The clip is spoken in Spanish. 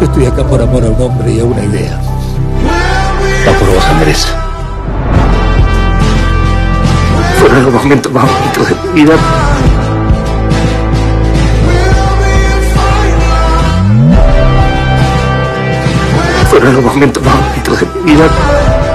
Yo estoy acá por amor a un hombre y a una idea. Va por vos, Andrés. Fueron los momentos más bonitos de mi vida. Fueron los momentos más bonitos de mi vida.